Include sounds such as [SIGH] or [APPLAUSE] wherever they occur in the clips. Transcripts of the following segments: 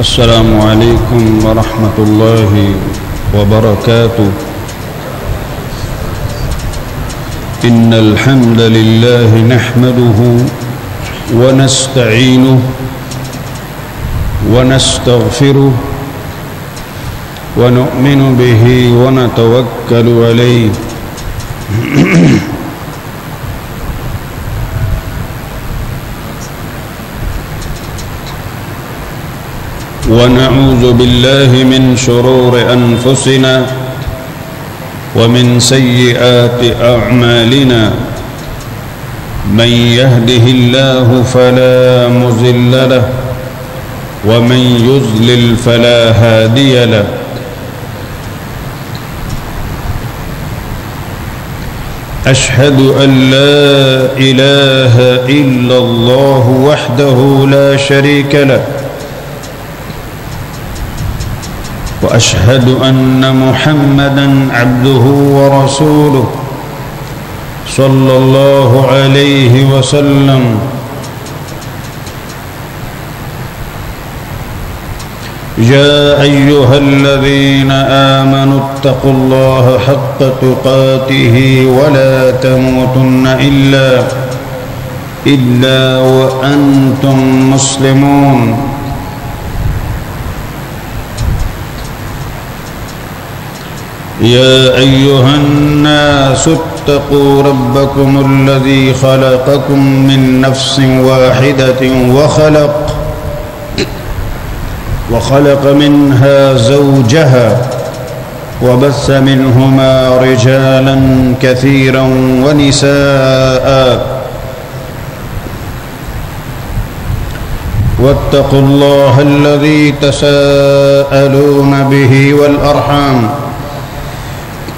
السلام عليكم ورحمة الله وبركاته. إن الحمد لله نحمده ونستعينه ونستغفره ونؤمن به ونتوكل عليه. [CLEARS THROAT] ونعوذ بالله من شرور أنفسنا ومن سيئات أعمالنا. من يهده الله فلا مزل له ومن يذلل فلا هادي له. أشهد أن لا إله إلا الله وحده لا شريك له. وأشهد أن محمدا عبده ورسوله صلى الله عليه وسلم. يا أيها الذين آمنوا اتقوا الله حق تقاته ولا تموتن إلا إلا وأنتم مسلمون. يا أيها الناس اتقوا ربكم الذي خلقكم من نفس واحدة وخلق وخلق منها زوجها وبث منهما رجالا كثيرا ونساء واتقوا الله الذي تساءلون به والأرحام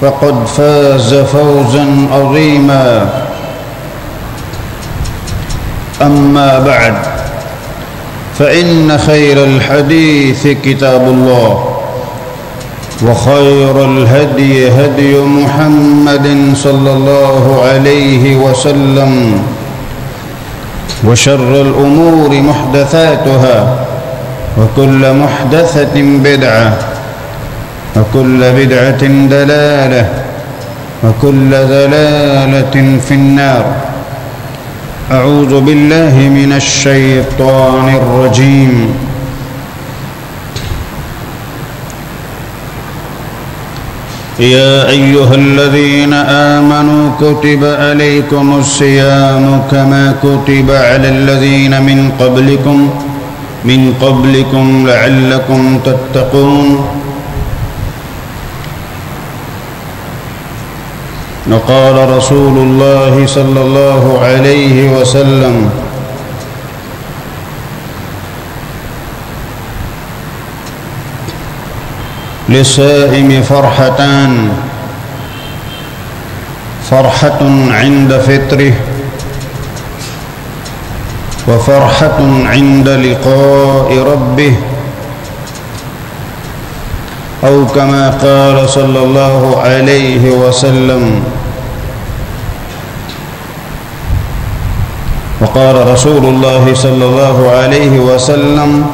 فقد فاز فوزا عظيما. أما بعد فإن خير الحديث كتاب الله وخير الهدي هدي محمد صلى الله عليه وسلم وشر الأمور محدثاتها وكل محدثة بدعة. وكل بدعة دلالة وكل دلالة في النار. أعوذ بالله من الشيطان الرجيم. يا أيها الذين آمنوا كتب عليكم الصيام كما كتب على الذين من قبلكم. من قبلكم لعلكم تتقون. وقال رسول الله صلى الله عليه وسلم للسائم فرحتان فرحة عند فطره وفرحة عند لقاء ربه أو كما قال صلى الله عليه وسلم. وقال رسول الله صلى الله عليه وسلم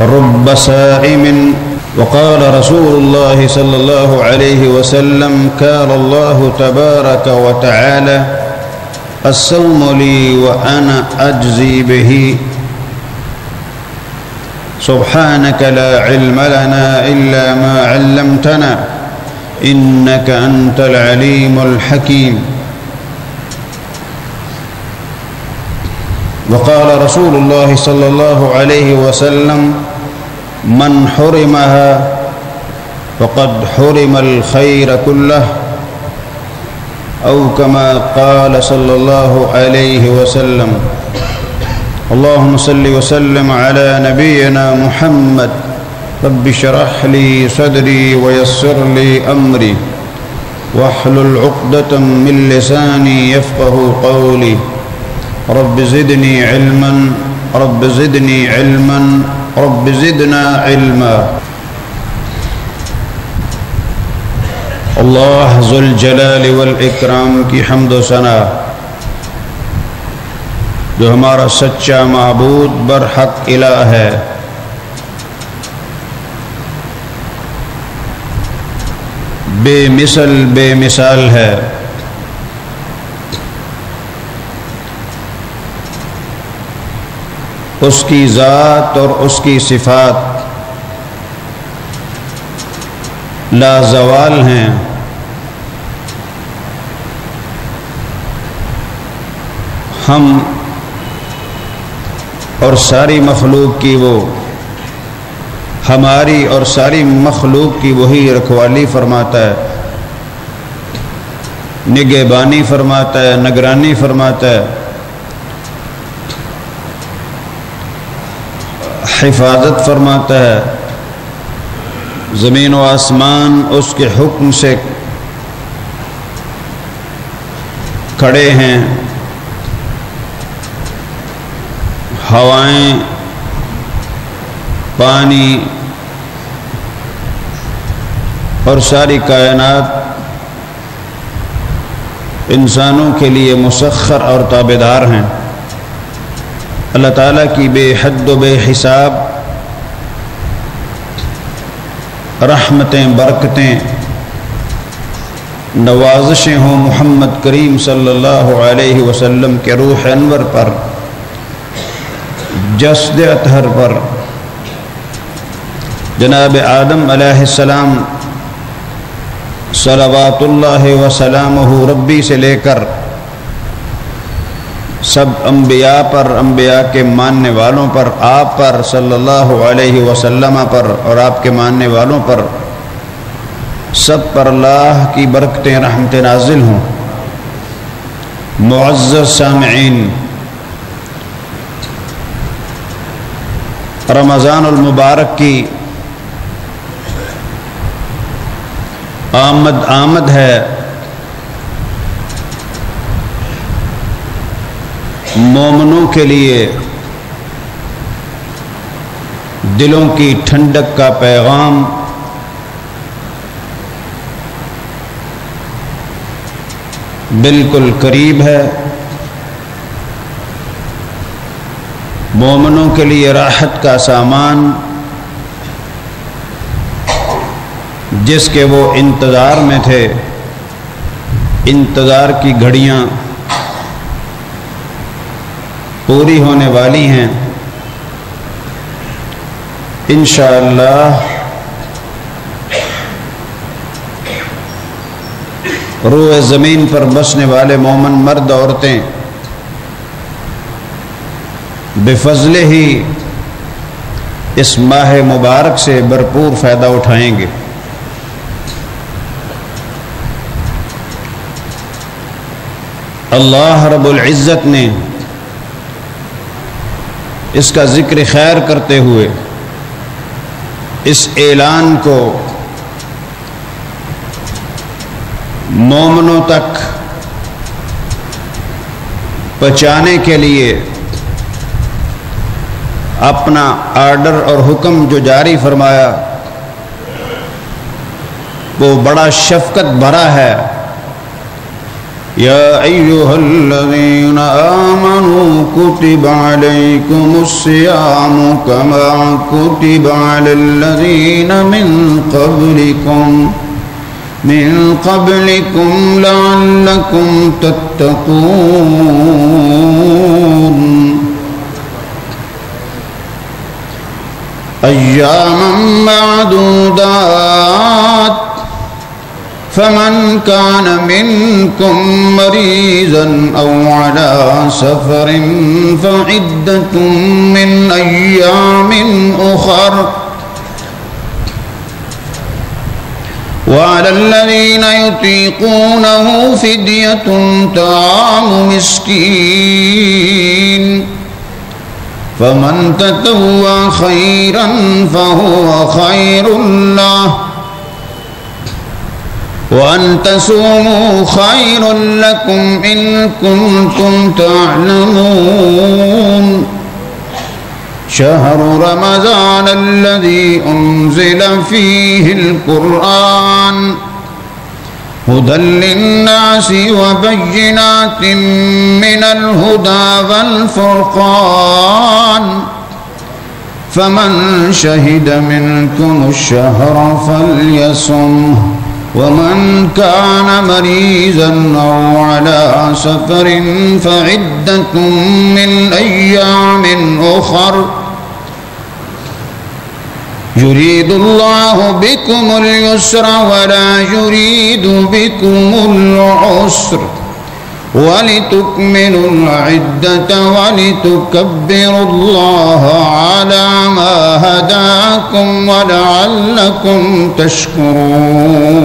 رب سائم وقال رسول الله صلى الله عليه وسلم كان الله تبارك وتعالى الصوم لي وأنا أجزي به سبحانك لا علم لنا إلا ما علمتنا إنك أنت العليم الحكيم. وقال رسول الله صلى الله عليه وسلم من حرمها فقد حرم الخير كله. أو كما قال صلى الله عليه وسلم اللهم صل وسلم على نبينا محمد. رب اشرح لي صدري ويسر لي أمري. واحلل عقدة من لساني يفقه قولي. رب زدني علما رب زدني علما رب زدنا علما. اللہ ذل جلال والاکرام کی حمد و ثنا جو ہمارا سچا معبود برحق الہ ہے۔ بے مثل، بے مثال ہے۔ اس کی ذات اور اس کی صفات لا زوال ہیں۔ ہم اور ساری مخلوق کی وہ ہماری اور ساری مخلوق کی وہی رکھوالی فرماتا ہے نگہ بانی فرماتا ہے، نگرانی فرماتا ہے۔ حفاظت فرماتا ہے۔ زمین و آسمان اس کے حکم سے کھڑے ہیں۔ ہوائیں، پانی اور ساری کائنات انسانوں کے لیے مسخر اور تابے دار ہیں۔ اللہ تعالیٰ کی بے حد و بے حساب رحمتیں، برکتیں، نوازشیں ہوں محمد کریم صلی اللہ علیہ وسلم کے روح انور پر۔ جسد اطہر پر۔ جناب آدم علیہ السلام صلوات اللہ وسلام ربی سے لے کر سب انبیاء پر، انبیاء کے ماننے والوں پر، آپ پر صلی اللہ علیہ وسلم پر اور آپ کے ماننے والوں پر سب پر اللہ کی برکتیں رحمت نازل ہوں۔ معزز سامعین رمضان المبارک کی آمد آمد ہے۔ مومنوں کے لیے دلوں کی ٹھنڈک کا پیغام۔ بالکل قریب ہے۔ مومنوں کے لیے راحت کا سامان جس کے وہ انتظار میں تھے، انتظار کی گھڑیاں پوری ہونے والی ہیں۔ انشاءاللہ روح زمین پر بسنے والے مومن مرد عورتیں بفضل ہی اس ماہ مبارک سے بھرپور فائدہ اٹھائیں گے۔ اللہ رب العزت نے اس کا ذکر خیر کرتے ہوئے اس اعلان کو مومنوں تک پہنچانے کے لیے اپنا آرڈر اور حکم جو جاری فرمایا، وہ بڑا شفقت بھرا ہے۔ يا أيها الذين آمنوا كتب عليكم الصيام كما كتب على الذين من قبلكم من قبلكم لعلكم تتقون۔ أياما معدودات فمن كان منكم مريضا أو على سفر فعدة من أيام أخر. وعلى الذين يطيقونه فدية طعام مسكين. فمن تتوى خيرا فهو خير له. وأن تصوموا خير لكم إن كنتم تعلمون. شهر رمضان الذي أنزل فيه القرآن. هدى للناس وبينات من الهدى والفرقان. فمن شهد منكم الشهر فليصمه ومن كان مريضا أو على سفر فعدة من أيام أخر. يريد الله بكم اليسر ولا يريد بكم العسر ولتكملوا العدة ولتكبروا الله على ما هداكم ولعلكم تشكرون.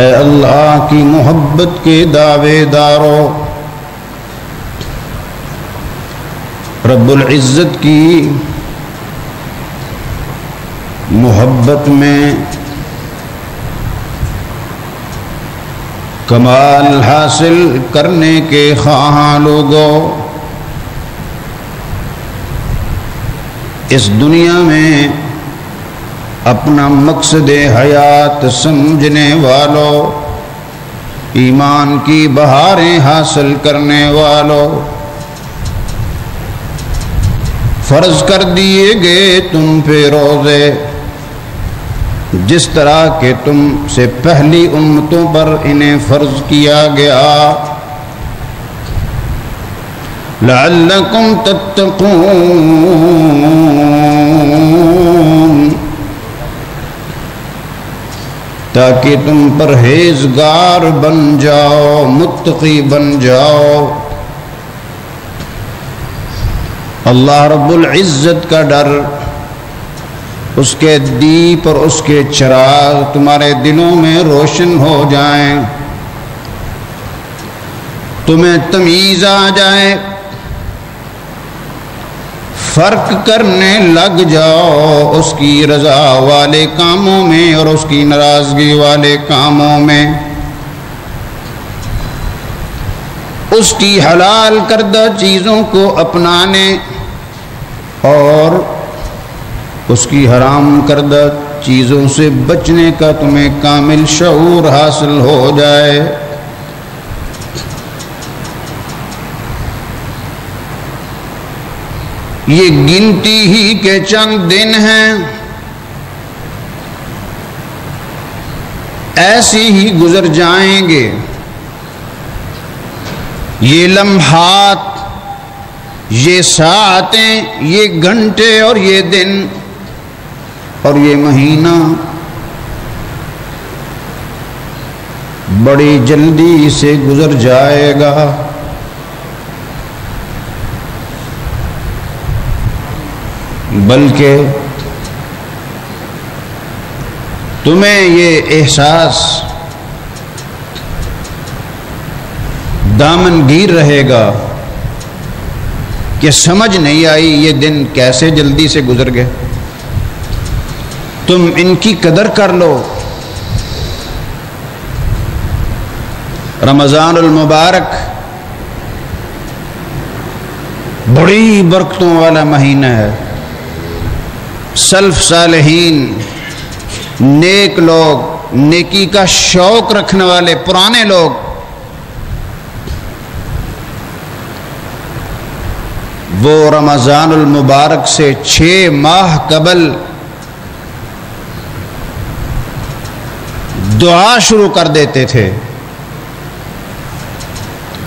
اے اللہ کی محبت کے دعوے داروں۔ رب العزت کی محبت میں کمال حاصل کرنے کے خواہاں لوگوں۔ اس دنیا میں اپنا مقصد حیات سمجھنے والوں ایمان کی بہاریں حاصل کرنے والوں فرض کر دیے گئے تم پہ روزے، جس طرح کہ تم سے پہلی امتوں پر انہیں فرض کیا گیا۔ لعلکم تتقون۔ تاکہ تم پرہیزگار بن جاؤ، متقی بن جاؤ۔ اللہ رب العزت کا ڈر، اس کے دیپ اور اس کے چراغ تمہارے دلوں میں روشن ہو جائیں۔ تمہیں تمیز آ جائے فرق کرنے لگ جاؤ اس کی رضا والے کاموں میں اور اس کی ناراضگی والے کاموں میں۔ اس کی حلال کردہ چیزوں کو اپنانے اور اس کی حرام کردہ چیزوں سے بچنے کا تمہیں کامل شعور حاصل ہو جائے۔ یہ گنتی ہی کے چند دن ہیں۔ ایسی ہی گزر جائیں گے۔ یہ لمحات، یہ ساعتیں، یہ گھنٹے اور یہ دن اور یہ مہینہ۔ بڑی جلدی سے گزر جائے گا۔ بلکہ تمہیں یہ احساس دامن گیر رہے گا کہ سمجھ نہیں آئی یہ دن کیسے جلدی سے گزر گئے۔ تم ان کی قدر کر لو۔ رمضان المبارک بڑی برکتوں والا مہینہ ہے۔ سلف صالحین نیک لوگ، نیکی کا شوق رکھنے والے، پرانے لوگ۔ وہ رمضان المبارک سے چھ ماہ قبل دعا شروع کر دیتے تھے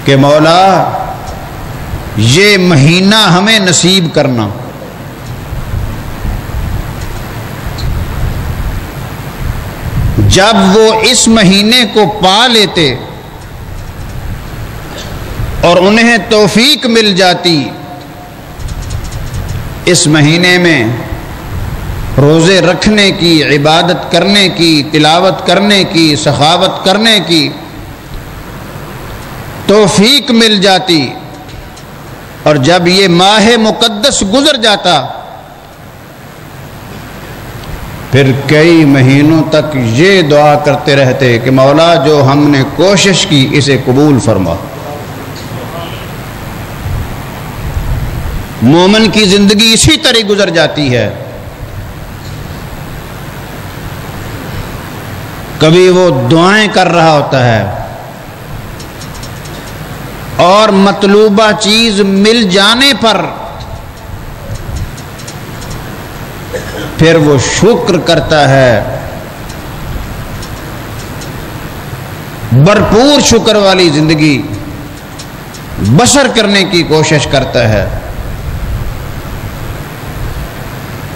کہ مولا، یہ مہینہ ہمیں نصیب کرنا۔ جب وہ اس مہینے کو پا لیتے اور انہیں توفیق مل جاتی اس مہینے میں روزے رکھنے کی، عبادت کرنے کی، تلاوت کرنے کی، سخاوت کرنے کی توفیق مل جاتی اور جب یہ ماہ مقدس گزر جاتا پھر کئی مہینوں تک یہ دعا کرتے رہتے کہ مولا جو ہم نے کوشش کی اسے قبول فرما۔ مومن کی زندگی اسی طرح گزر جاتی ہے۔ کبھی وہ دعائیں کر رہا ہوتا ہے۔ اور مطلوبہ چیز مل جانے پر پھر وہ شکر کرتا ہے۔ بھرپور شکر والی زندگی بسر کرنے کی کوشش کرتا ہے۔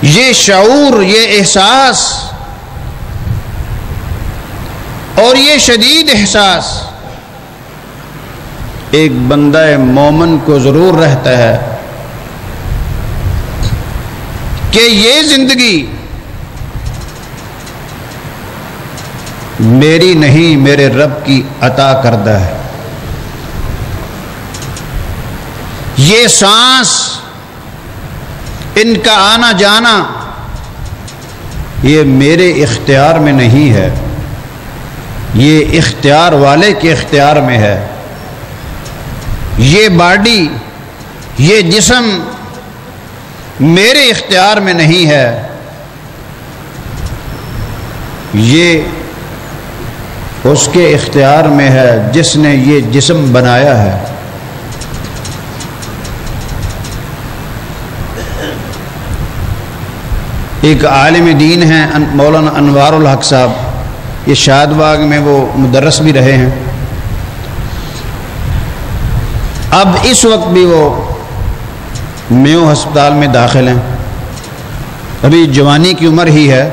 یہ شعور، یہ احساس اور یہ شدید احساس ایک بندہ مومن کو ضرور رہتا ہے۔ کہ یہ زندگی میری نہیں، میرے رب کی عطا کردہ ہے۔ یہ سانس، ان کا آنا جانا، یہ میرے اختیار میں نہیں ہے۔ یہ اختیار والے کے اختیار میں ہے۔ یہ باڈی، یہ جسم میرے اختیار میں نہیں ہے، یہ اس کے اختیار میں ہے جس نے یہ جسم بنایا ہے۔ ایک عالم دین ہیں مولانا انوار الحق صاحب۔ یہ شاد باغ میں وہ مدرس بھی رہے ہیں۔ اب اس وقت بھی وہ میو ہسپتال میں داخل ہیں۔ ابھی جوانی کی عمر ہی ہے۔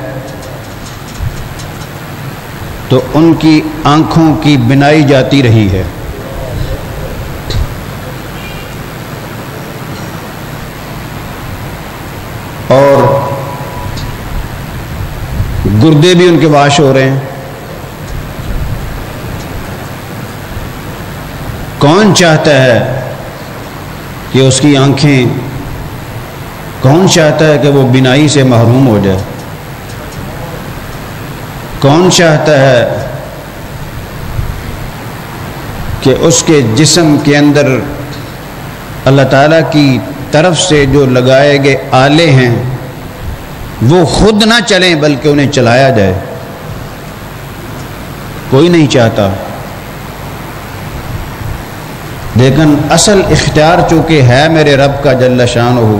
تو ان کی آنکھوں کی بنائی جاتی رہی ہے۔ اور گردے بھی ان کے واش ہو رہے ہیں۔ کون چاہتا ہے کہ اس کی آنکھیں کون چاہتا ہے کہ وہ بینائی سے محروم ہو جائے؟ کون چاہتا ہے کہ اس کے جسم کے اندر اللہ تعالیٰ کی طرف سے جو لگائے گئے آلے ہیں، وہ خود نہ چلیں بلکہ انہیں چلایا جائے؟ کوئی نہیں چاہتا۔ لیکن اصل اختیار چونکہ ہے میرے رب کا جل شان ہو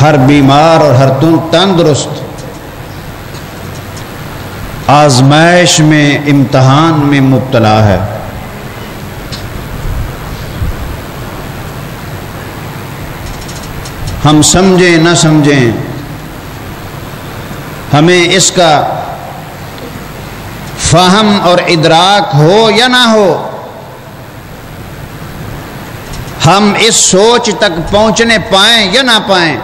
ہر بیمار اور ہر تندرست، آزمائش میں، امتحان میں مبتلا ہے۔ ہم سمجھیں، نہ سمجھیں، ہمیں اس کا فہم اور ادراک ہو یا نہ ہو، ہم اس سوچ تک پہنچنے پائیں یا نہ پائیں۔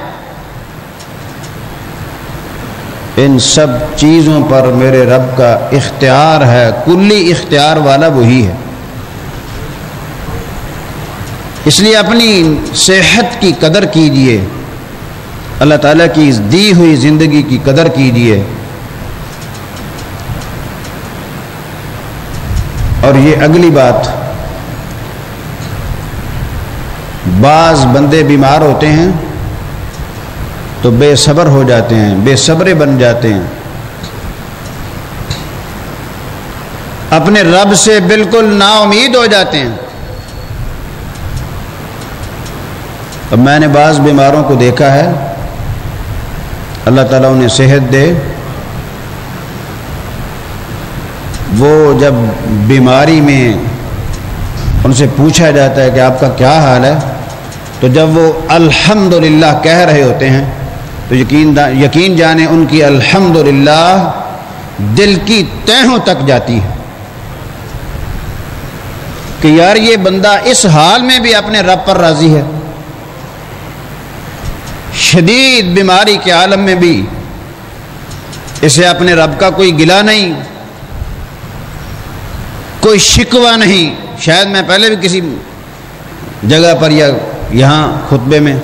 ان سب چیزوں پر میرے رب کا اختیار ہے، کلی اختیار والا وہی ہے۔ اس لیے اپنی صحت کی قدر کیجیے اللہ تعالیٰ کی دی ہوئی زندگی کی قدر کیجیے اور یہ اگلی بات، بعض بندے بیمار ہوتے ہیں تو بے صبر ہو جاتے ہیں، بے صبرے بن جاتے ہیں۔ اپنے رب سے بالکل نا امید ہو جاتے ہیں۔ اب میں نے بعض بیماروں کو دیکھا ہے، اللہ تعالیٰ انہیں صحت دے۔ وہ جب بیماری میں ان سے پوچھا جاتا ہے کہ آپ کا کیا حال ہے، تو جب وہ الحمدللہ کہہ رہے ہوتے ہیں، تو یقین یقین جانے ان کی الحمدللہ دل کی تہوں تک جاتی ہے۔ کہ یار یہ بندہ اس حال میں بھی اپنے رب پر راضی ہے۔ شدید بیماری کے عالم میں بھی اسے اپنے رب کا کوئی گلا نہیں۔ کوئی شکوہ نہیں۔ شاید میں پہلے بھی کسی جگہ پر یا یہاں خطبے میں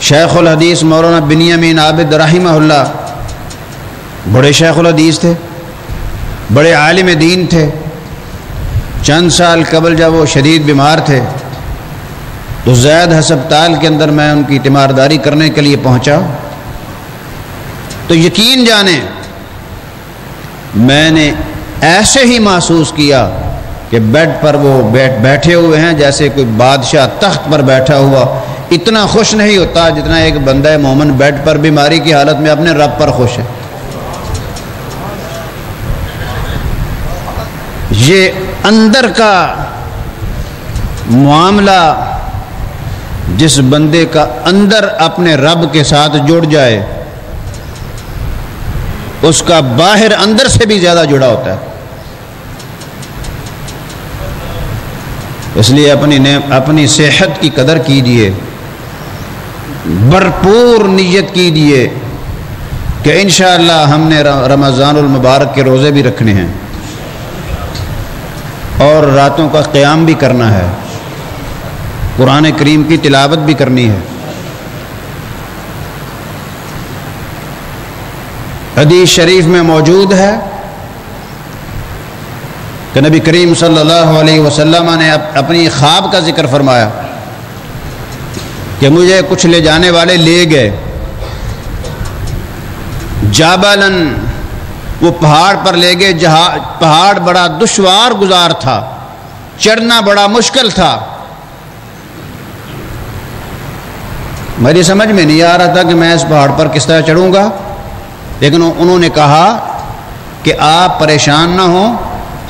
شیخ الحدیث مولانا بنیامین عابد رحمہ اللہ بڑے شیخ الحدیث تھے، بڑے عالم دین تھے، چند سال قبل جب وہ شدید بیمار تھے، تو زید ہسپتال کے اندر میں ان کی تیمارداری کرنے کے لیے پہنچا۔ تو یقین جانے، میں نے ایسے ہی محسوس کیا کہ بیڈ پر وہ بیٹھ بیٹھے ہوئے ہیں جیسے کوئی بادشاہ تخت پر بیٹھا ہوا۔ اتنا خوش نہیں ہوتا جتنا ایک بندہ مومن بیڈ پر بیماری کی حالت میں اپنے رب پر خوش ہے۔ یہ اندر کا معاملہ جس بندے کا اندر اپنے رب کے ساتھ جڑ جائے، اس کا باہر اندر سے بھی زیادہ جڑا ہوتا ہے۔ اس لیے اپنی اپنی صحت کی قدر کیجیے بھرپور نیت کیجیے کہ انشاءاللہ ہم نے رمضان المبارک کے روزے بھی رکھنے ہیں۔ اور راتوں کا قیام بھی کرنا ہے۔ قرآن کریم کی تلاوت بھی کرنی ہے۔ حدیث شریف میں موجود ہے۔ کہ نبی کریم صلی اللہ علیہ وسلم نے اپنی خواب کا ذکر فرمایا کہ مجھے کچھ لے جانے والے لے گئے۔ جابلن وہ پہاڑ پر لے گئے جہاں پہاڑ بڑا دشوار گزار تھا، چڑھنا بڑا مشکل تھا۔ میری سمجھ میں نہیں آ رہا تھا کہ میں اس پہاڑ پر کس طرح چڑھوں گا، لیکن انہوں نے کہا کہ آپ پریشان نہ ہوں۔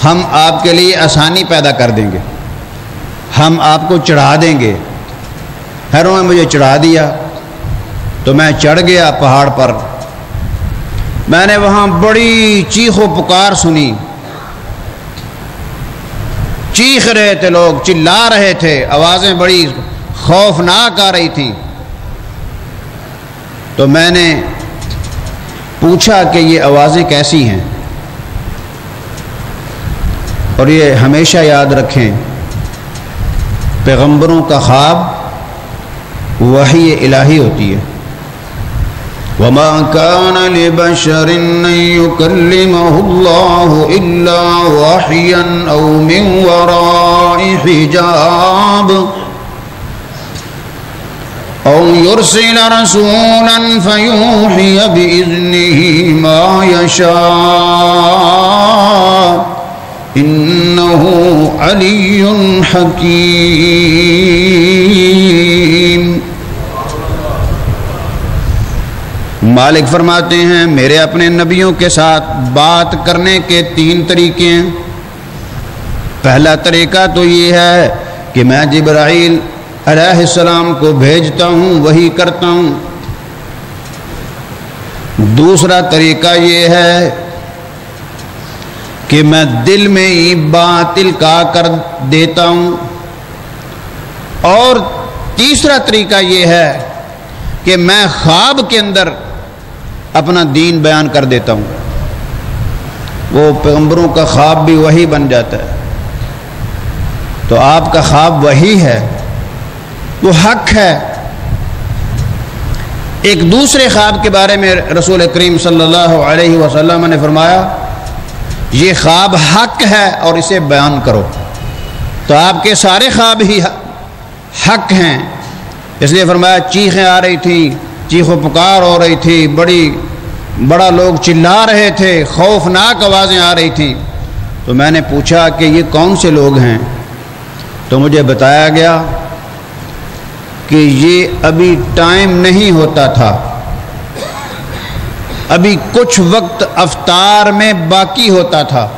ہم آپ کے لیے آسانی پیدا کر دیں گے۔ ہم آپ کو چڑھا دیں گے۔ خیروں نے مجھے چڑھا دیا۔ تو میں چڑھ گیا پہاڑ پر۔ میں نے وہاں بڑی چیخ و پکار سنی۔ چیخ رہے تھے لوگ، چلا رہے تھے۔ آوازیں بڑی خوفناک آ رہی تھیں۔ تو میں نے پوچھا کہ یہ آوازیں کیسی ہیں؟ اور یہ ہمیشہ یاد رکھیں، پیغمبروں کا خواب وہی الہی ہوتی ہے۔ وما كان لبشر أن يكلمه الله إلا وحيا أو من وراء حجاب أو يرسل رسولا فيوحي بإذنه ما يشاء إنه علي حكيم۔ مالک فرماتے ہیں، میرے اپنے نبیوں کے ساتھ بات کرنے کے تین طریقے ہیں۔ پہلا طریقہ تو یہ ہے کہ میں جبرائیل علیہ السلام کو بھیجتا ہوں، وہی کرتا ہوں۔ دوسرا طریقہ یہ ہے کہ میں دل میں ہی باطل کا کر دیتا ہوں۔ اور تیسرا طریقہ یہ ہے کہ میں خواب کے اندر اپنا دین بیان کر دیتا ہوں۔ وہ پیغمبروں کا خواب بھی وہی بن جاتا ہے۔ تو آپ کا خواب وہی ہے۔ وہ حق ہے۔ ایک دوسرے خواب کے بارے میں رسول کریم صلی اللہ علیہ وسلم نے فرمایا یہ خواب حق ہے اور اسے بیان کرو۔ تو آپ کے سارے خواب ہی حق ہیں۔ اس لیے فرمایا چیخیں آ رہی تھیں چیخ و پکار ہو رہی تھی، بڑی، بڑا لوگ چلا رہے تھے، خوفناک آوازیں آ رہی تھیں۔ تو میں نے پوچھا کہ یہ کون سے لوگ ہیں؟ تو مجھے بتایا گیا کہ یہ ابھی ٹائم نہیں ہوتا تھا۔ ابھی کچھ وقت افطار میں باقی ہوتا تھا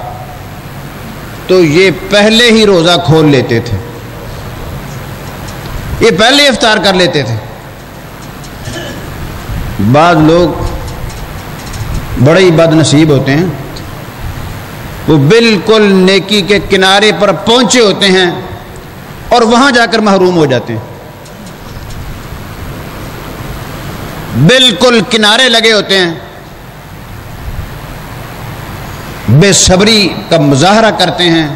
تو یہ پہلے ہی روزہ کھول لیتے تھے۔ یہ پہلے افطار کر لیتے تھے۔ بعض لوگ بڑے ہی بد نصیب ہوتے ہیں۔ وہ بالکل نیکی کے کنارے پر پہنچے ہوتے ہیں اور وہاں جا کر محروم ہو جاتے ہیں۔ بالکل کنارے لگے ہوتے ہیں۔ بے صبری کا مظاہرہ کرتے ہیں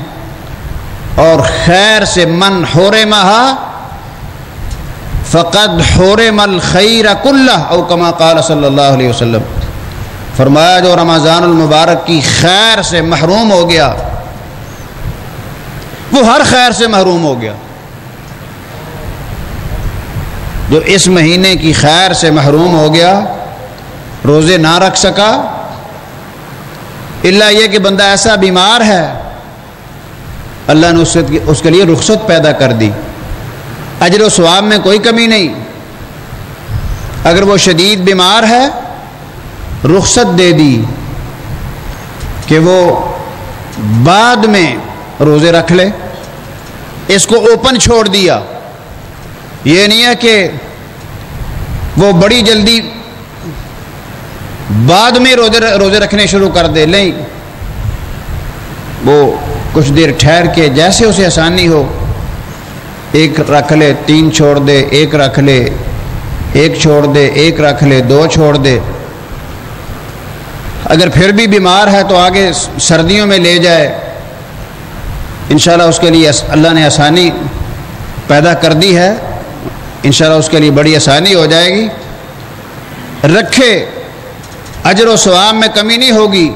اور خیر سے من ہورے مہا فقد ہورے مل خیر او کما قال صلی اللہ علیہ وسلم۔ فرمایا جو رمضان المبارک کی خیر سے محروم ہو گیا، وہ ہر خیر سے محروم ہو گیا۔ جو اس مہینے کی خیر سے محروم ہو گیا، روزے نہ رکھ سکا اللہ یہ کہ بندہ ایسا بیمار ہے، اللہ نے اس کے لیے رخصت پیدا کر دی۔ اجر و ثواب میں کوئی کمی نہیں۔ اگر وہ شدید بیمار ہے، رخصت دے دی کہ وہ بعد میں روزے رکھ لے۔ اس کو اوپن چھوڑ دیا۔ یہ نہیں ہے کہ وہ بڑی جلدی بعد میں روزے روزے رکھنے شروع کر دے، نہیں۔ وہ کچھ دیر ٹھہر کے جیسے اسے آسانی ہو، ایک رکھ لے، تین چھوڑ دے، ایک رکھ لے، ایک چھوڑ دے، ایک رکھ لے، دو چھوڑ دے۔ اگر پھر بھی بیمار ہے تو آگے سردیوں میں لے جائے۔ انشاءاللہ اس کے لیے اللہ نے آسانی پیدا کر دی ہے۔ انشاءاللہ اس کے لیے بڑی آسانی ہو جائے گی۔ رکھے۔ اجر و ثواب میں کمی نہیں ہوگی۔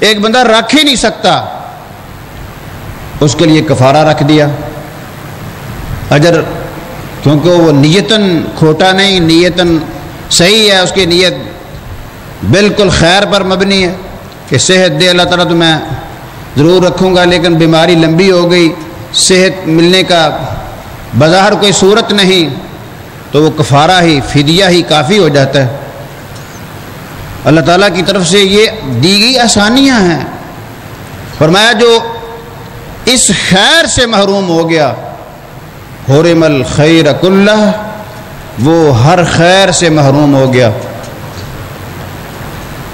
ایک بندہ رکھ ہی نہیں سکتا۔ اس کے لیے کفارہ رکھ دیا۔ اجر، کیونکہ وہ نیتن کھوٹا نہیں نیتن صحیح ہے، اس کی نیت بالکل خیر پر مبنی ہے کہ صحت دے، اللہ تعالیٰ تو میں ضرور رکھوں گا، لیکن بیماری لمبی ہو گئی، صحت ملنے کا بظاہر کوئی صورت نہیں، تو وہ کفارہ ہی، فدیہ ہی کافی ہو جاتا ہے۔ اللہ تعالیٰ کی طرف سے یہ دی گئی آسانیاں ہیں۔ فرمایا جو اس خیر سے محروم ہو گیا، حرم الخیر اللہ وہ ہر خیر سے محروم ہو گیا۔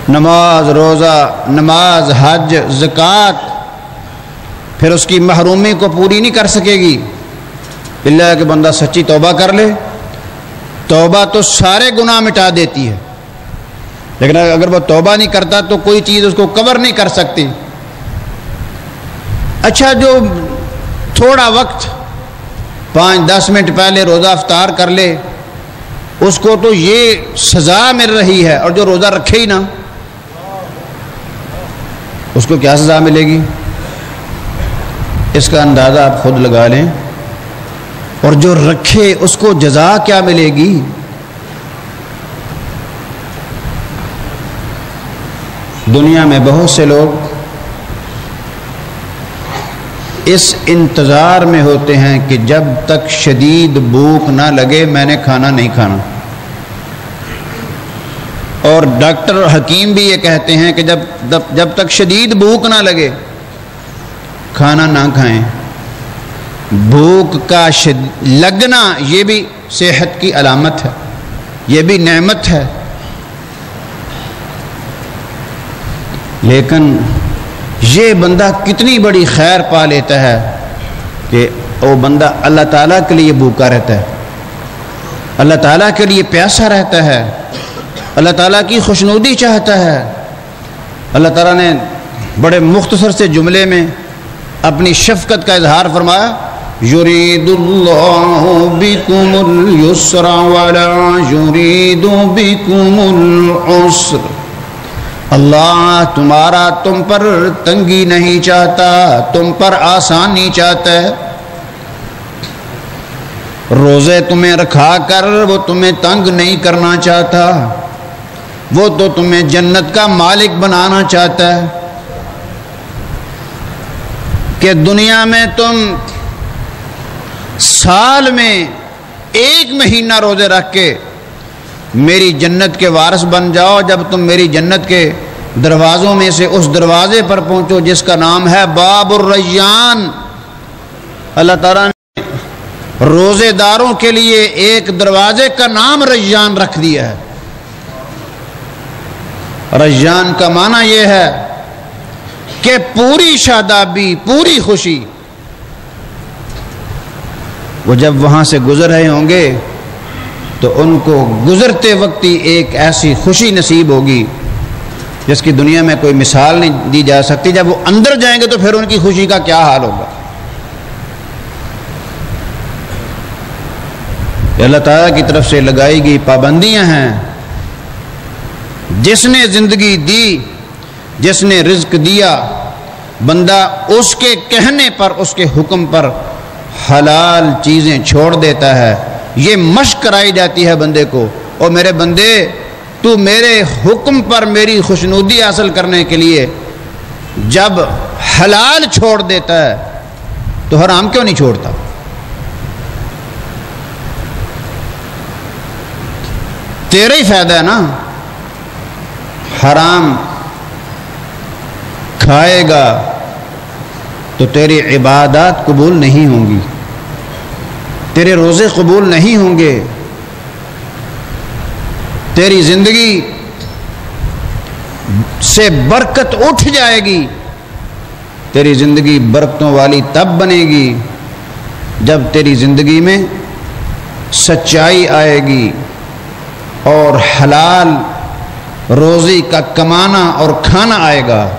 نماز، روزہ، نماز، حج، زکوٰۃ، پھر اس کی محرومی کو پوری نہیں کر سکے گی۔ اللہ کہ بندہ سچی توبہ کر لے، توبہ تو سارے گناہ مٹا دیتی ہے۔ لیکن اگر وہ توبہ نہیں کرتا تو کوئی چیز اس کو کور نہیں کر سکتی۔ اچھا جو تھوڑا وقت، پانچ، دس منٹ پہلے روزہ افطار کر لے، اس کو تو یہ سزا مل رہی ہے، اور جو روزہ رکھے ہی نا اس کو کیا سزا ملے گی؟ اس کا اندازہ آپ خود لگا لیں۔ اور جو رکھے، اس کو جزا کیا ملے گی؟ دنیا میں بہت سے لوگ اس انتظار میں ہوتے ہیں کہ جب تک شدید بھوک نہ لگے میں نے کھانا نہیں کھانا۔ اور ڈاکٹر حکیم بھی یہ کہتے ہیں کہ جب جب تک شدید بھوک نہ لگے کھانا نہ کھائیں۔ بھوک کا شد، لگنا یہ بھی صحت کی علامت ہے، یہ بھی نعمت ہے۔ لیکن یہ بندہ کتنی بڑی خیر پا لیتا ہے کہ وہ بندہ اللہ تعالیٰ کے لیے بھوکا رہتا ہے۔ اللہ تعالیٰ کے لیے پیاسا رہتا ہے۔ اللہ تعالیٰ کی خوشنودی چاہتا ہے۔ اللہ تعالیٰ نے بڑے مختصر سے جملے میں اپنی شفقت کا اظہار فرمایا۔ یرید اللہ بکم اليسر ولا یرید بکم العسر۔ اللہ تمہارا تم پر تنگی نہیں چاہتا، تم پر آسانی چاہتا ہے۔ روزے تمہیں رکھا کر وہ تمہیں تنگ نہیں کرنا چاہتا۔ وہ تو تمہیں جنت کا مالک بنانا چاہتا ہے۔ کہ دنیا میں تم سال میں ایک مہینہ روزے رکھ کے میری جنت کے وارث بن جاؤ جب تم میری جنت کے دروازوں میں سے اس دروازے پر پہنچو جس کا نام ہے باب الریان۔ اللہ تعالیٰ نے روزے داروں کے لیے ایک دروازے کا نام ریان رکھ دیا ہے۔ ریان کا معنی یہ ہے کہ پوری شادابی، پوری خوشی۔ وہ جب وہاں سے گزر رہے ہوں گے تو ان کو گزرتے وقت ہی ایک ایسی خوشی نصیب ہوگی جس کی دنیا میں کوئی مثال نہیں دی جا سکتی۔ جب وہ اندر جائیں گے تو پھر ان کی خوشی کا کیا حال ہوگا؟ اللہ تعالیٰ کی طرف سے لگائی گئی پابندیاں ہیں۔ جس نے زندگی دی، جس نے رزق دیا، بندہ اس کے کہنے پر، اس کے حکم پر حلال چیزیں چھوڑ دیتا ہے۔ یہ مشق کرائی جاتی ہے بندے کو اور میرے بندے، تو میرے حکم پر میری خوشنودی حاصل کرنے کے لیے جب حلال چھوڑ دیتا ہے، تو حرام کیوں نہیں چھوڑتا؟ تیرا ہی فائدہ ہے نا، حرام کھائے گا تو تیری عبادات قبول نہیں ہوں گی۔ تیرے روزے قبول نہیں ہوں گے۔ تیری زندگی سے برکت اٹھ جائے گی۔ تیری زندگی برکتوں والی تب بنے گی جب تیری زندگی میں سچائی آئے گی اور حلال روزی کا کمانا اور کھانا آئے گا۔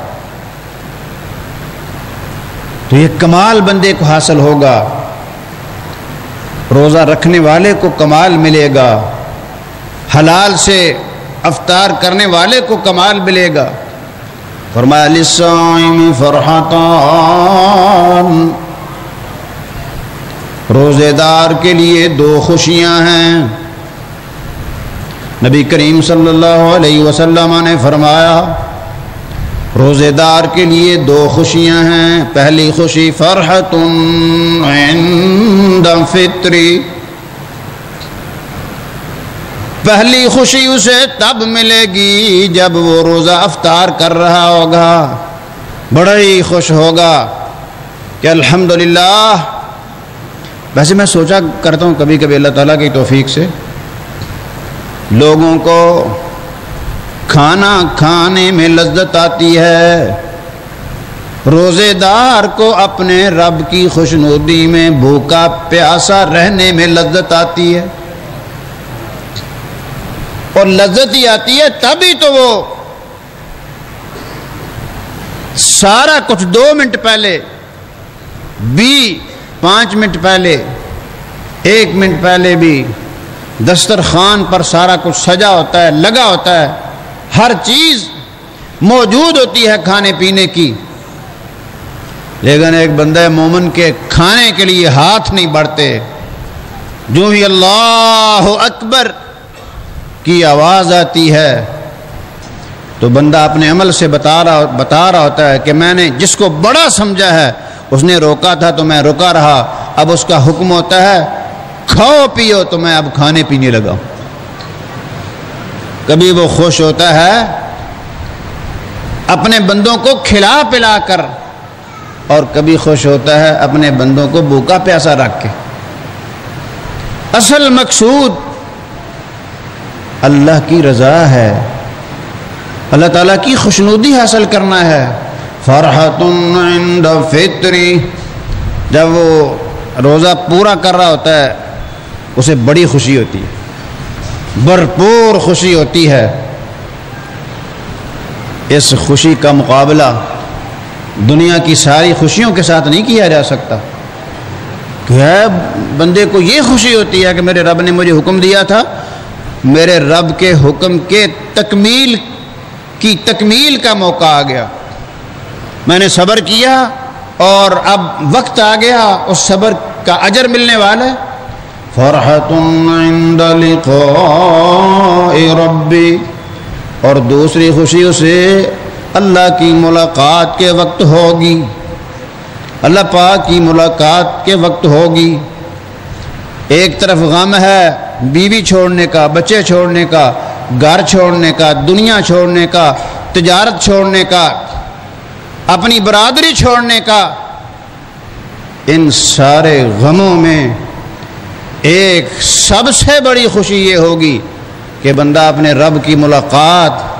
تو یہ کمال بندے کو حاصل ہوگا۔ روزہ رکھنے والے کو کمال ملے گا۔ حلال سے افطار کرنے والے کو کمال ملے گا۔ فرمایا، للصائم فرحتان۔ روزے دار کے لیے دو خوشیاں ہیں۔ نبی کریم صلی اللہ علیہ وسلم نے فرمایا، روزے دار کے لیے دو خوشیاں ہیں۔ پہلی خوشی، فرحت عند فطری۔ پہلی خوشی اسے تب ملے گی جب وہ روزہ افطار کر رہا ہوگا۔ بڑا ہی خوش ہوگا کہ الحمدللہ۔ ویسے میں سوچا کرتا ہوں کبھی کبھی اللہ تعالیٰ کی توفیق سے۔ لوگوں کو کھانا کھانے میں لذت آتی ہے۔ روزے دار کو اپنے رب کی خوشنودی میں بھوکا پیاسا رہنے میں لذت آتی ہے۔ اور لذت ہی آتی ہے تبھی تو وہ سارا کچھ دو منٹ پہلے بھی پانچ منٹ پہلے، ایک منٹ پہلے بھی دسترخوان پر سارا کچھ سجا ہوتا ہے، لگا ہوتا ہے۔ ہر چیز موجود ہوتی ہے کھانے پینے کی۔ لیکن ایک بندہ مومن کے کھانے کے لیے ہاتھ نہیں بڑھتے، جو ہی اللہ اکبر کی آواز آتی ہے، تو بندہ اپنے عمل سے بتا رہا بتا رہا ہوتا ہے کہ میں نے جس کو بڑا سمجھا ہے، اس نے روکا تھا تو میں روکا رہا۔ اب اس کا حکم ہوتا ہے، کھاؤ، پیو۔ تو میں اب کھانے پینے لگا ہوں۔ کبھی وہ خوش ہوتا ہے، اپنے بندوں کو کھلا پلا کر اور کبھی خوش ہوتا ہے اپنے بندوں کو بوکا پیاسا رکھ کے۔ اصل مقصود اللہ کی رضا ہے۔ اللہ تعالیٰ کی خوشنودی حاصل کرنا ہے۔ فرحت عند فطری جب وہ روزہ پورا کر رہا ہوتا ہے، اسے بڑی خوشی ہوتی ہے۔ بھرپور خوشی ہوتی ہے۔ اس خوشی کا مقابلہ دنیا کی ساری خوشیوں کے ساتھ نہیں کیا جا سکتا۔ کہ بندے کو یہ خوشی ہوتی ہے کہ میرے رب نے مجھے حکم دیا تھا۔ میرے رب کے حکم کے تکمیل کی تکمیل کا موقع آ گیا۔ میں نے صبر کیا اور اب وقت آ گیا، اس صبر کا اجر ملنے والا ہے۔ فرحت عند لقاء ربی۔ اور دوسری خوشی اسے اللہ کی ملاقات کے وقت ہوگی۔ اللہ پاک کی ملاقات کے وقت ہوگی۔ ایک طرف غم ہے بیوی چھوڑنے کا، بچے چھوڑنے کا، گھر چھوڑنے کا، دنیا چھوڑنے کا، تجارت چھوڑنے کا، اپنی برادری چھوڑنے کا۔ ان سارے غموں میں ایک سب سے بڑی خوشی یہ ہوگی کہ بندہ اپنے رب کی ملاقات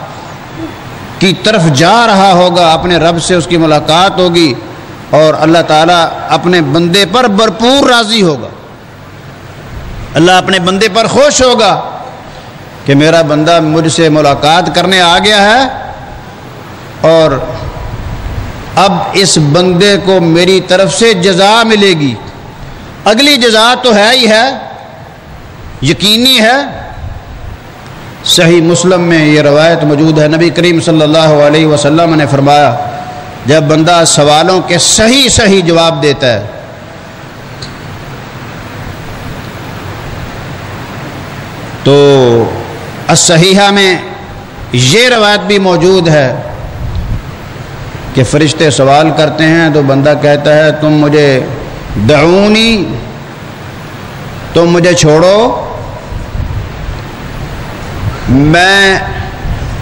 کی طرف جا رہا ہوگا، اپنے رب سے اس کی ملاقات ہوگی اور اللہ تعالیٰ اپنے بندے پر بھرپور راضی ہوگا۔ اللہ اپنے بندے پر خوش ہوگا کہ میرا بندہ مجھ سے ملاقات کرنے آ گیا ہے اور اب اس بندے کو میری طرف سے جزا ملے گی۔ اگلی جزا تو ہے ہی ہے، یقینی ہے صحیح مسلم میں یہ روایت موجود ہے۔ نبی کریم صلی اللہ علیہ وسلم نے فرمایا، جب بندہ سوالوں کے صحیح صحیح جواب دیتا ہے، تو اسحیحہ میں یہ روایت بھی موجود ہے کہ فرشتے سوال کرتے ہیں تو بندہ کہتا ہے، تم مجھے دعونی تم مجھے چھوڑو میں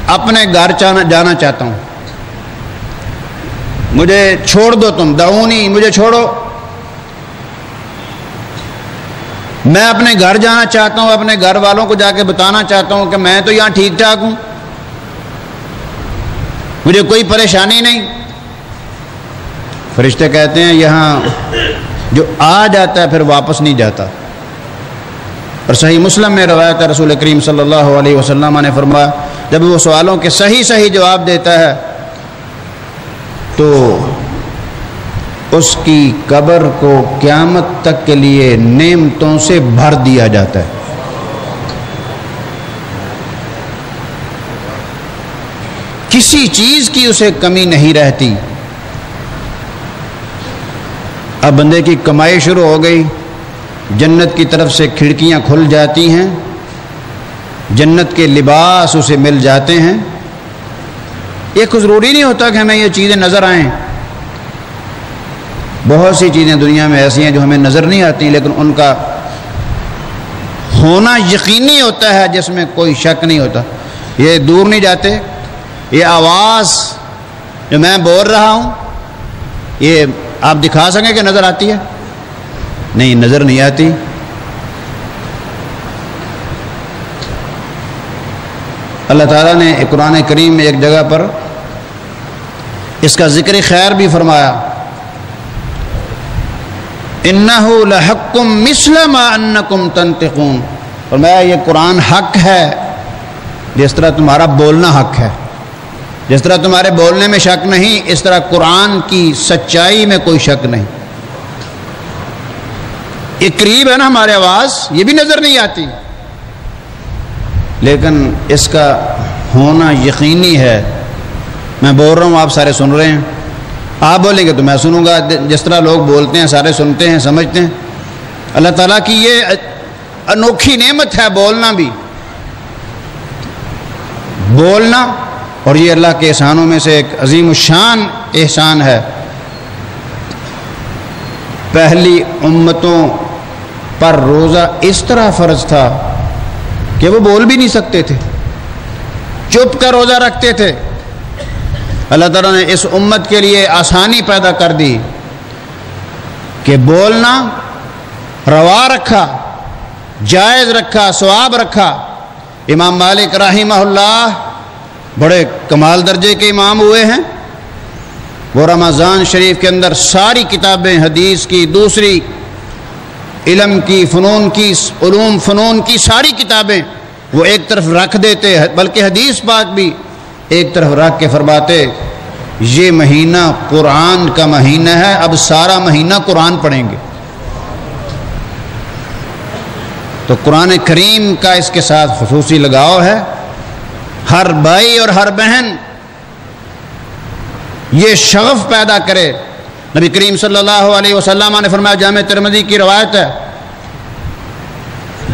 اپنے گھر جانا چاہتا ہوں۔ مجھے چھوڑ دو تم دعونی مجھے چھوڑو۔ میں اپنے گھر جانا چاہتا ہوں، اپنے گھر والوں کو جا کے بتانا چاہتا ہوں کہ میں تو یہاں ٹھیک ٹھاک ہوں۔ مجھے کوئی پریشانی نہیں۔ فرشتے کہتے ہیں، یہاں جو آ جاتا ہے، پھر واپس نہیں جاتا۔ اور صحیح مسلم میں روایت ہے، رسول کریم صلی اللہ علیہ وسلم نے فرمایا، جب وہ سوالوں کے صحیح صحیح جواب دیتا ہے، تو اس کی قبر کو قیامت تک کے لیے نعمتوں سے بھر دیا جاتا ہے۔ کسی چیز کی اسے کمی نہیں رہتی۔ اب بندے کی کمائی شروع ہو گئی۔ جنت کی طرف سے کھڑکیاں کھل جاتی ہیں جنت کے لباس اسے مل جاتے ہیں یہ ضروری نہیں ہوتا کہ ہمیں یہ چیزیں نظر آئیں بہت سی چیزیں دنیا میں ایسی ہیں جو ہمیں نظر نہیں آتی لیکن ان کا ہونا یقینی ہوتا ہے جس میں کوئی شک نہیں ہوتا یہ دور نہیں جاتے یہ آواز جو میں بول رہا ہوں یہ آپ دکھا سکیں کہ نظر آتی ہے نہیں، نظر نہیں آتی۔ اللہ تعالیٰ نے قرآن کریم میں ایک جگہ پر اس کا ذکر خیر بھی فرمایا۔ انَََََََََََََََََََََََََََََََََََََََََََََََََََََََََََََََََََََََََََََََََََََََََََََََ مسلم انکم تنتقون اور میں یہ قرآن حق ہے۔ جس طرح تمہارا بولنا حق ہے۔ جس طرح تمہارے بولنے میں شک نہیں، اس طرح قرآن کی سچائی میں کوئی شک نہیں۔ یہ قریب ہے نا ہمارے آواز، یہ بھی نظر نہیں آتی۔ لیکن اس کا ہونا یقینی ہے۔ میں بول رہا ہوں، آپ سارے سن رہے ہیں۔ آپ بولیں گے تو میں سنوں گا۔ جس طرح لوگ بولتے ہیں، سارے سنتے ہیں، سمجھتے ہیں۔ اللہ تعالیٰ کی یہ انوکھی نعمت ہے بولنا بھی۔ بولنا اور یہ اللہ کے احسانوں میں سے ایک عظیم الشان احسان ہے۔ پہلی امتوں پر روزہ اس طرح فرض تھا کہ وہ بول بھی نہیں سکتے تھے، چپ کر روزہ رکھتے تھے۔ اللہ تعالیٰ نے اس امت کے لیے آسانی پیدا کر دی کہ بولنا، روا رکھا، جائز رکھا، ثواب رکھا۔ امام مالک رحمہ اللہ بڑے کمال درجے کے امام ہوئے ہیں۔ وہ رمضان شریف کے اندر ساری کتابیں، حدیث کی، دوسری علم کی، فنون کی، علوم، فنون کی ساری کتابیں وہ ایک طرف رکھ دیتے، بلکہ حدیث پاک بھی ایک طرف رکھ کے فرماتے، یہ مہینہ قرآن کا مہینہ ہے، اب سارا مہینہ قرآن پڑھیں گے۔ تو قرآن کریم کا اس کے ساتھ خصوصی لگاؤ ہے۔ ہر بھائی اور ہر بہن یہ شغف پیدا کرے۔ نبی کریم صلی اللہ علیہ وسلم نے فرمایا، جامع ترمدی کی روایت ہے،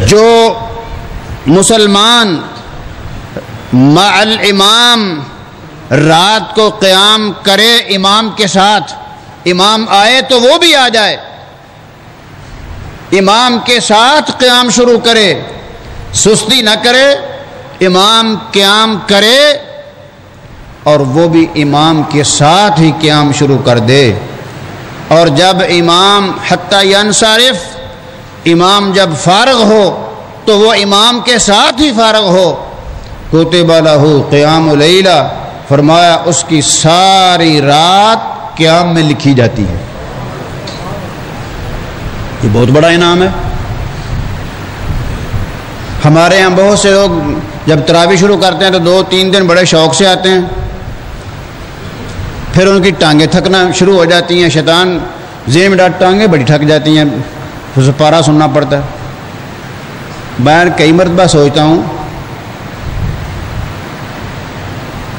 جو مسلمان مع الامام رات کو قیام کرے، امام کے ساتھ، امام آئے تو وہ بھی آ جائے۔ امام کے ساتھ قیام شروع کرے، سستی نہ کرے، امام قیام کرے اور وہ بھی امام کے ساتھ ہی قیام شروع کر دے۔ اور جب امام حتیٰ انصارف امام جب فارغ ہو، تو وہ امام کے ساتھ ہی فارغ ہو۔ کوتب له قیام اللیلہ فرمایا اس کی ساری رات قیام میں لکھی جاتی ہے۔ یہ بہت بڑا انعام ہے۔ ہمارے یہاں بہت سے لوگ جب تراوی شروع کرتے ہیں تو دو تین دن بڑے شوق سے آتے ہیں۔ پھر ان کی ٹانگیں تھکنا شروع ہو جاتی ہیں، شیطان ذہن میں ڈاٹ ٹانگیں بڑی تھک جاتی ہیں۔ پارا سننا پڑتا ہے۔ میں کئی مرتبہ سوچتا ہوں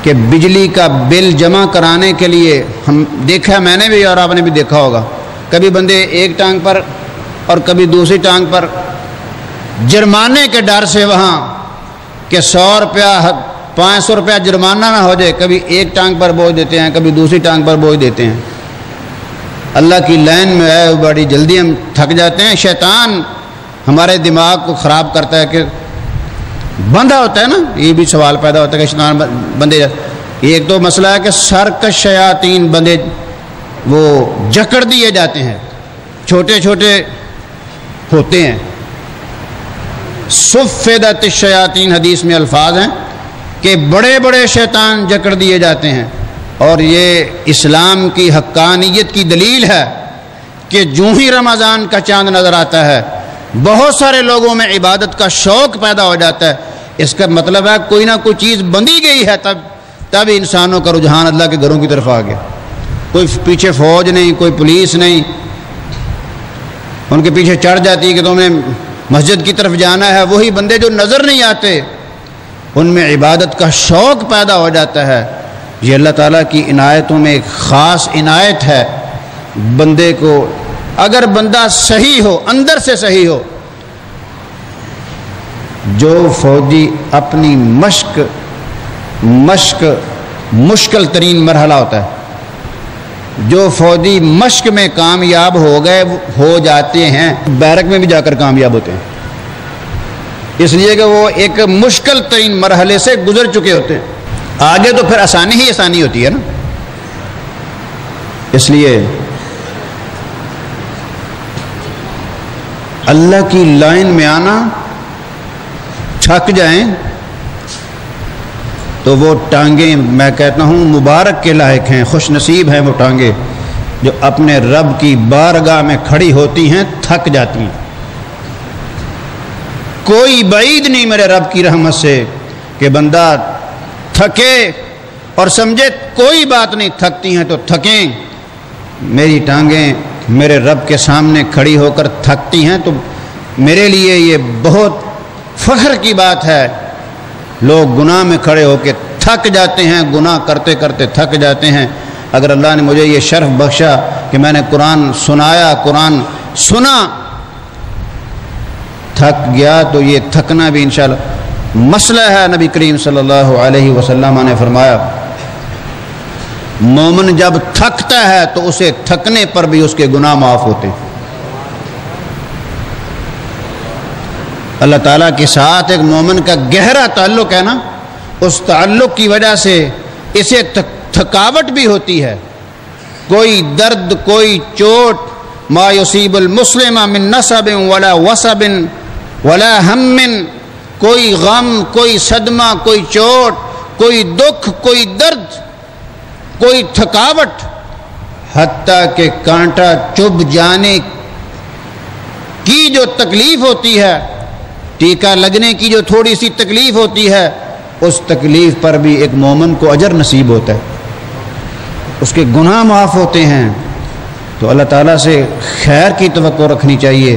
کہ بجلی کا بل جمع کرانے کے لیے ہم دیکھا میں نے بھی اور آپ نے بھی دیکھا ہوگا۔ کبھی بندے ایک ٹانگ پر اور کبھی دوسری ٹانگ پر جرمانے کے ڈر سے وہاں کہ سو روپیہ پانچ سو روپیہ جرمانہ نہ ہو جائے، کبھی ایک ٹانگ پر بوجھ دیتے ہیں، کبھی دوسری ٹانگ پر بوجھ دیتے ہیں۔ اللہ کی لائن میں آئے بڑی جلدی ہم تھک جاتے ہیں۔ شیطان ہمارے دماغ کو خراب کرتا ہے کہ بندھا ہوتا ہے نا، یہ بھی سوال پیدا ہوتا ہے کہ شیطان بندے ایک تو مسئلہ ہے کہ سرکش شیاطین بندے وہ جکڑ دیے جاتے ہیں۔ چھوٹے چھوٹے ہوتے ہیں۔ سفیدت الشیاطین حدیث میں الفاظ ہیں۔ کہ بڑے بڑے شیطان جکڑ دیے جاتے ہیں اور یہ اسلام کی حقانیت کی دلیل ہے کہ جو ہی رمضان کا چاند نظر آتا ہے، بہت سارے لوگوں میں عبادت کا شوق پیدا ہو جاتا ہے۔ اس کا مطلب ہے کوئی نہ کوئی چیز بندی گئی ہے، تب تب انسانوں کا رجحان اللہ کے گھروں کی طرف آ گیا کوئی پیچھے فوج نہیں، کوئی پولیس نہیں۔ ان کے پیچھے چڑھ جاتی ہے کہ تمہیں مسجد کی طرف جانا ہے، وہی بندے جو نظر نہیں آتے۔ ان میں عبادت کا شوق پیدا ہو جاتا ہے۔ یہ اللہ تعالیٰ کی عنایتوں میں ایک خاص عنایت ہے۔ بندے کو اگر بندہ صحیح ہو، اندر سے صحیح ہو، جو فوجی اپنی مشق مشق مشکل ترین مرحلہ ہوتا ہے۔ جو فوجی مشق میں کامیاب ہو گئے، ہو جاتے ہیں۔ بیرک میں بھی جا کر کامیاب ہوتے ہیں۔ اس لیے کہ وہ ایک مشکل ترین مرحلے سے گزر چکے ہوتے ہیں۔ آگے تو پھر آسانی ہی آسانی ہوتی ہے نا۔ اس لیے اللہ کی لائن میں آنا چھک جائیں تو وہ ٹانگیں، میں کہتا ہوں، مبارک کے لائق ہیں، خوش نصیب ہیں وہ ٹانگیں جو اپنے رب کی بارگاہ میں کھڑی ہوتی ہیں، تھک جاتی ہیں۔ کوئی بعید نہیں میرے رب کی رحمت سے کہ بندہ تھکے اور سمجھے کوئی بات نہیں، تھکتی ہیں تو تھکیں۔ میری ٹانگیں میرے رب کے سامنے کھڑی ہو کر تھکتی ہیں تو میرے لیے یہ بہت فخر کی بات ہے۔ لوگ گناہ میں کھڑے ہو کے تھک جاتے ہیں، گناہ کرتے کرتے تھک جاتے ہیں۔ اگر اللہ نے مجھے یہ شرف بخشا کہ میں نے قرآن سنایا، قرآن سنا تھک گیا تو یہ تھکنا بھی انشاءاللہ مسئلہ ہے۔ نبی کریم صلی اللہ علیہ وسلم نے فرمایا، مومن جب تھکتا ہے تو اسے تھکنے پر بھی اس کے گناہ معاف ہوتے۔ ہیں اللہ تعالیٰ کے ساتھ ایک مومن کا گہرا تعلق ہے نا، اس تعلق کی وجہ سے اسے تھکاوٹ بھی ہوتی ہے۔ کوئی درد، کوئی چوٹ، ما یصیب المسلم من نصب ولا وصب ولا ہم کوئی غم، کوئی صدمہ، کوئی چوٹ، کوئی دکھ، کوئی درد، کوئی تھکاوٹ، حتیٰ کہ کانٹا چب جانے کی جو تکلیف ہوتی ہے، ٹیکہ لگنے کی جو تھوڑی سی تکلیف ہوتی ہے، اس تکلیف پر بھی ایک مومن کو اجر نصیب ہوتا ہے۔ اس کے گناہ معاف ہوتے ہیں۔ تو اللہ تعالیٰ سے خیر کی توقع رکھنی چاہیے۔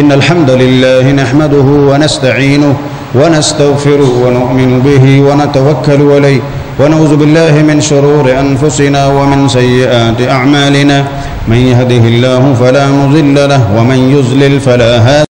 إن الحمد لله نحمده ونستعينه ونستغفره ونؤمن به ونتوكل عليه ونعوذ بالله من شرور أنفسنا ومن سيئات أعمالنا. من يهده الله فلا مضل له ومن يضلل فلا هادي